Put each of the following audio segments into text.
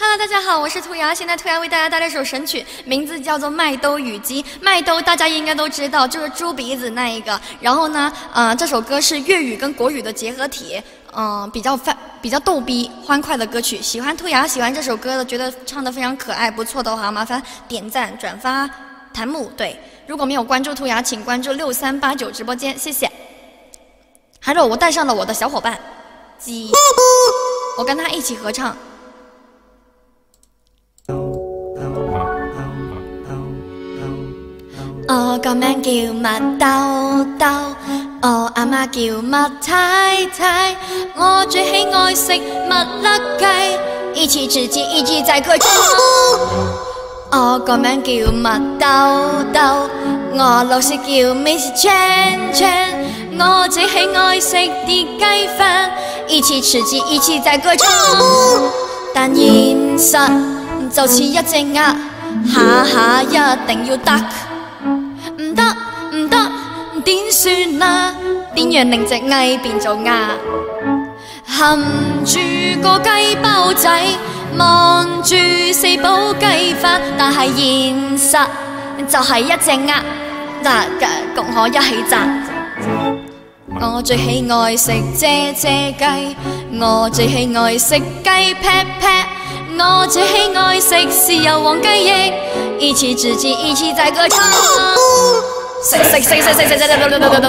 Hello，大家好，我是兔牙，现在兔牙为大家带来一首神曲，名字叫做《麦兜与鸡》。麦兜大家应该都知道，就是猪鼻子那一个。然后呢，呃，这首歌是粤语跟国语的结合体，嗯，比较翻、比较逗逼、欢快的歌曲。喜欢兔牙，喜欢这首歌的，觉得唱的非常可爱、不错的话，麻烦点赞、转发、弹幕。对，如果没有关注兔牙，请关注六三八九直播间，谢谢。还有，我带上了我的小伙伴鸡，我跟他一起合唱。我个名叫麦兜兜，我阿妈叫麦太太，我最喜爱食麦粒鸡，一次吃鸡，一次在个中。我个名叫麦兜兜，我老师叫 Miss Chan Chan，我最喜爱食啲鸡饭，一次吃鸡，一次在个中。但现实就似一只鸭，下下一定要得。点算啊？点样令只鸡变做鸭？含住个鸡包仔，望住四宝鸡饭，但系现实就系一只鸭。大家共我一起赞。我最喜爱食遮遮鸡，我最喜爱食鸡撇撇，我最喜爱食豉油黄鸡翼，一起自己一起在歌唱。食食食食食食食食食食食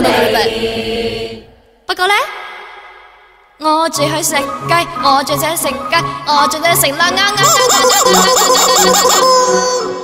食！不过呢，我最爱食鸡，我最想食鸡，我最想食辣鸭鸭鸭鸭鸭鸭鸭鸭鸭鸭！